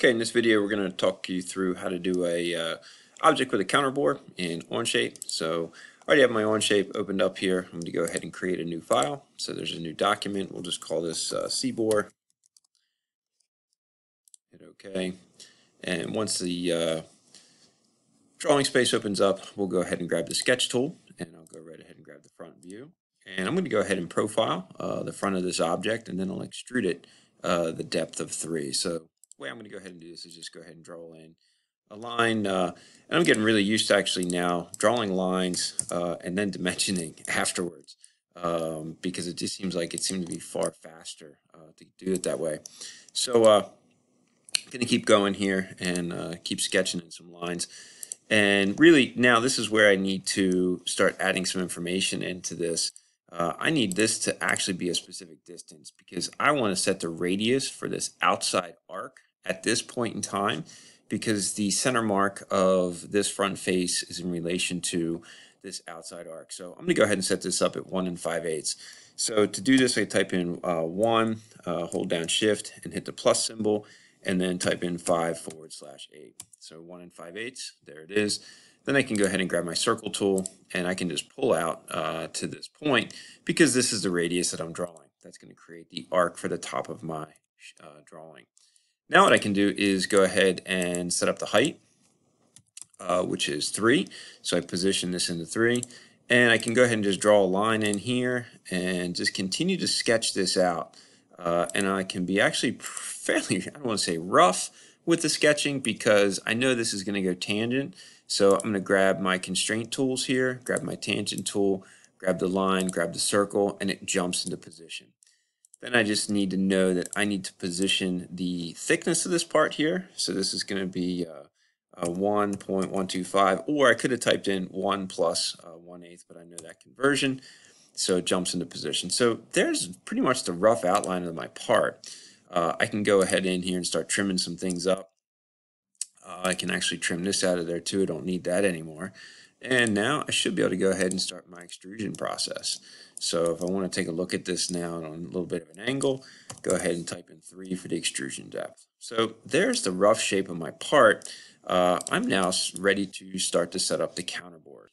Okay, in this video we're going to talk you through how to do a uh, object with a counterbore in Onshape. So I already have my Onshape opened up here. I'm going to go ahead and create a new file. So there's a new document. We'll just call this uh, CBOR. Hit OK. And once the uh, drawing space opens up, we'll go ahead and grab the sketch tool and I'll go right ahead and grab the front view. And I'm going to go ahead and profile uh, the front of this object and then I'll extrude it uh, the depth of 3. So way I'm going to go ahead and do this is just go ahead and draw in a line. Uh, and I'm getting really used to actually now drawing lines uh, and then dimensioning afterwards um, because it just seems like it seemed to be far faster uh, to do it that way. So uh, I'm going to keep going here and uh, keep sketching in some lines. And really now this is where I need to start adding some information into this. Uh, I need this to actually be a specific distance because I want to set the radius for this outside arc at this point in time because the center mark of this front face is in relation to this outside arc. So I'm going to go ahead and set this up at 1 and 5 eighths. So to do this, I type in uh, 1, uh, hold down shift and hit the plus symbol, and then type in 5 forward slash 8. So 1 and 5 eighths, there it is. Then I can go ahead and grab my circle tool, and I can just pull out uh, to this point because this is the radius that I'm drawing. That's going to create the arc for the top of my uh, drawing. Now what I can do is go ahead and set up the height, uh, which is 3. So I position this into 3. And I can go ahead and just draw a line in here and just continue to sketch this out. Uh, and I can be actually fairly, I don't want to say rough with the sketching because I know this is going to go tangent. So I'm going to grab my constraint tools here, grab my tangent tool, grab the line, grab the circle, and it jumps into position. Then I just need to know that I need to position the thickness of this part here. So this is going to be uh, uh, 1.125, or I could have typed in 1 plus uh, 1 eighth, but I know that conversion. So it jumps into position. So there's pretty much the rough outline of my part. Uh, I can go ahead in here and start trimming some things up. Uh, I can actually trim this out of there too. I don't need that anymore. And now I should be able to go ahead and start my extrusion process. So if I want to take a look at this now on a little bit of an angle, go ahead and type in 3 for the extrusion depth. So there's the rough shape of my part. Uh, I'm now ready to start to set up the counterbore.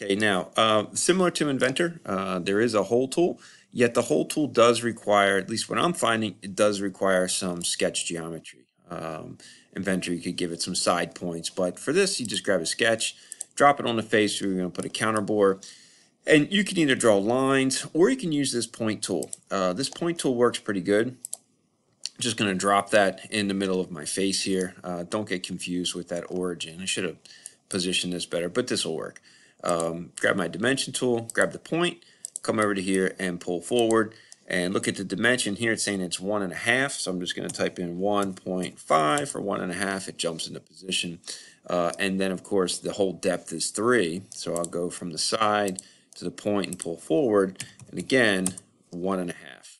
Okay, now, uh, similar to Inventor, uh, there is a hole tool, yet the hole tool does require, at least what I'm finding, it does require some sketch geometry. Um, Inventor, you could give it some side points, but for this, you just grab a sketch, drop it on the face, we're going to put a counter bore. and you can either draw lines or you can use this point tool. Uh, this point tool works pretty good. I'm Just going to drop that in the middle of my face here. Uh, don't get confused with that origin. I should have positioned this better, but this will work. Um, grab my dimension tool, grab the point, come over to here and pull forward. And look at the dimension here. It's saying it's one and a half. So I'm just going to type in 1.5 for one and a half. It jumps into position. Uh, and then, of course, the whole depth is three. So I'll go from the side to the point and pull forward. And again, one and a half.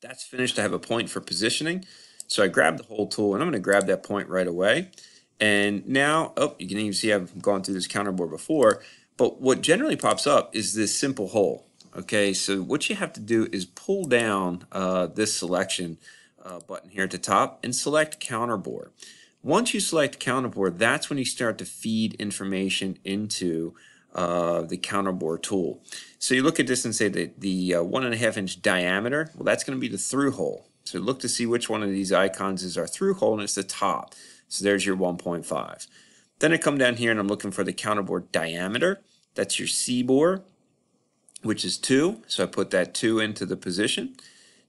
That's finished. I have a point for positioning. So I grab the hole tool and I'm going to grab that point right away. And now, oh, you can even see I've gone through this counterbore before. But what generally pops up is this simple hole. Okay, so what you have to do is pull down uh, this selection uh, button here at the top and select counterbore. Once you select counterbore, that's when you start to feed information into uh, the counterbore tool. So you look at this and say that the uh, one and a half inch diameter, well, that's going to be the through hole. So look to see which one of these icons is our through hole, and it's the top. So there's your 1.5. Then I come down here and I'm looking for the counterbore diameter. That's your C bore, which is 2. So I put that 2 into the position.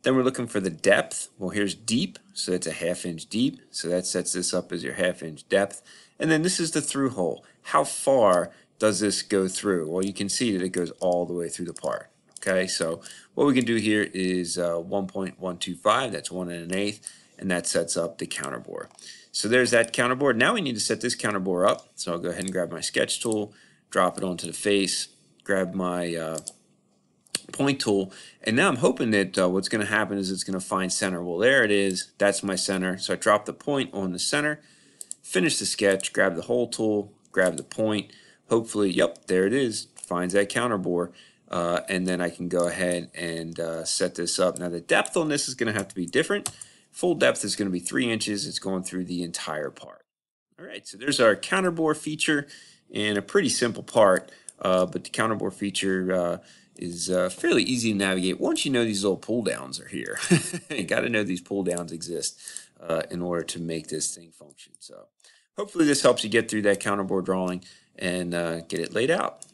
Then we're looking for the depth. Well, here's deep, so that's a half inch deep. So that sets this up as your half inch depth. And then this is the through hole. How far does this go through? Well, you can see that it goes all the way through the part. Okay, so what we can do here is uh, 1.125, that's one and an eighth, and that sets up the counterbore. So there's that counterbore. Now we need to set this counterbore up. So I'll go ahead and grab my sketch tool, drop it onto the face, grab my uh, point tool, and now I'm hoping that uh, what's going to happen is it's going to find center. Well, there it is. That's my center. So I drop the point on the center, finish the sketch, grab the hole tool, grab the point, hopefully, yep, there it is, finds that counterbore. Uh, and then I can go ahead and uh, set this up. Now the depth on this is going to have to be different Full depth is going to be three inches. It's going through the entire part. All right, so there's our counterbore feature and a pretty simple part, uh, but the counterbore feature uh, is uh, fairly easy to navigate once you know these little pull downs are here. you got to know these pull downs exist uh, in order to make this thing function. So hopefully this helps you get through that counterbore drawing and uh, get it laid out.